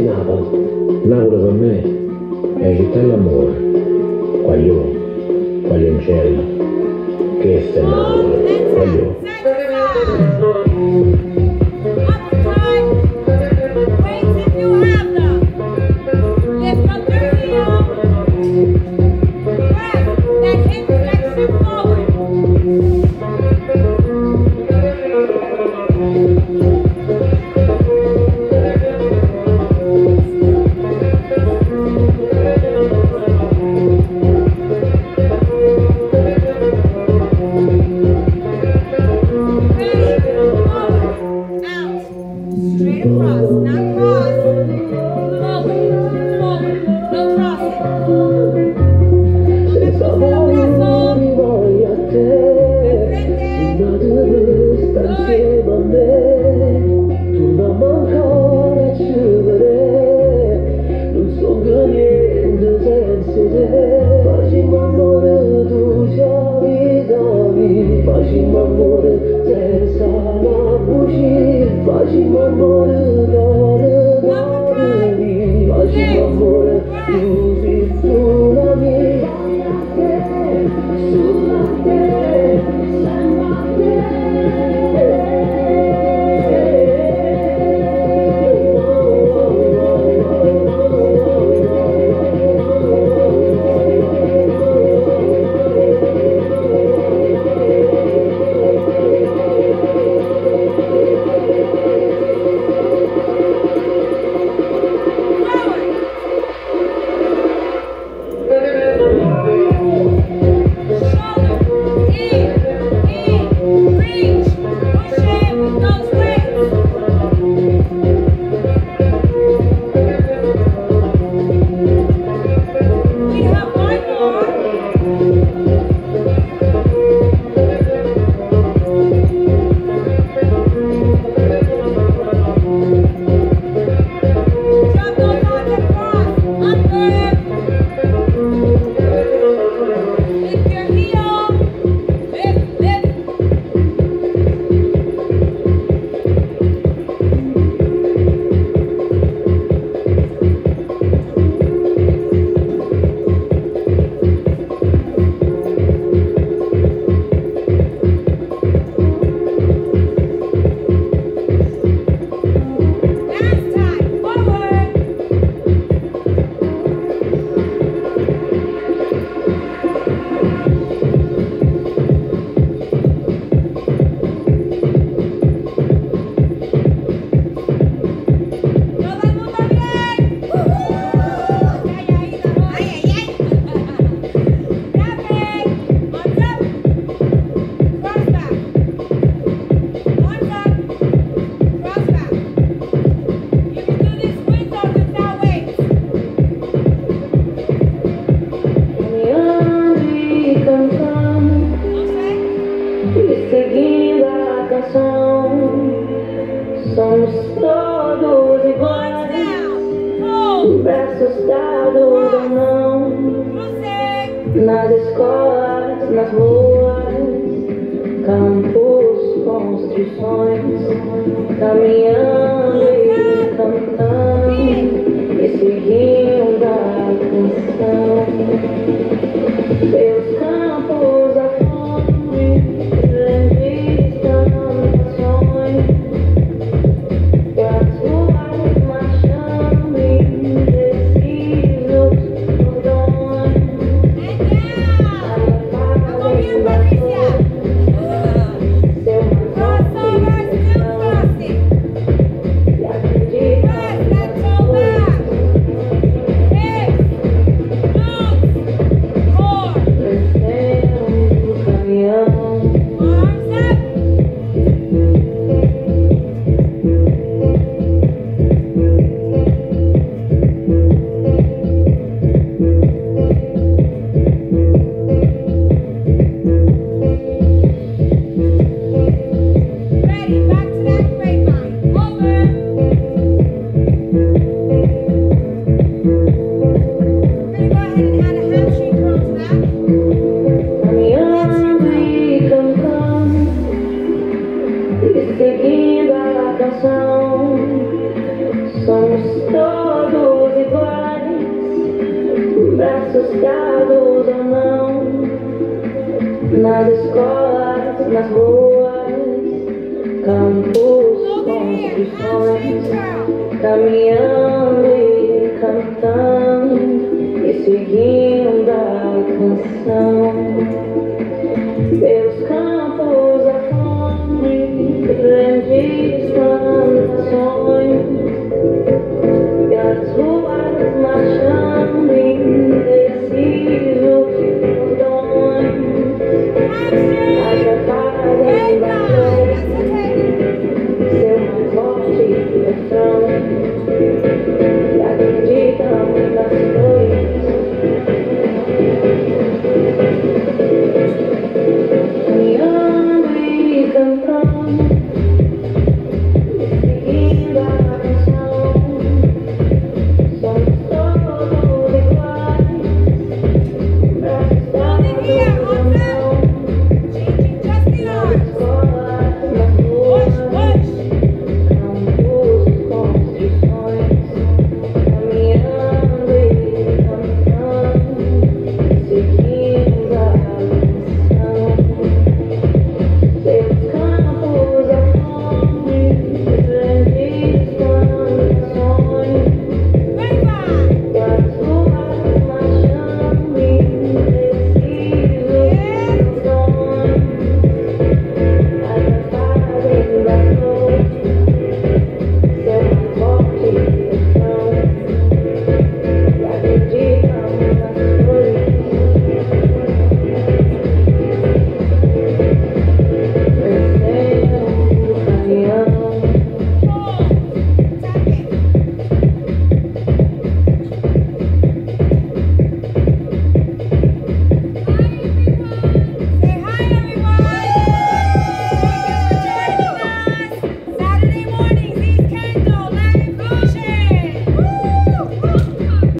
di Napoli. Napoli per me è la città dell'amore. Quaglio, Quaglioncello, che è Napoli, Quaglione.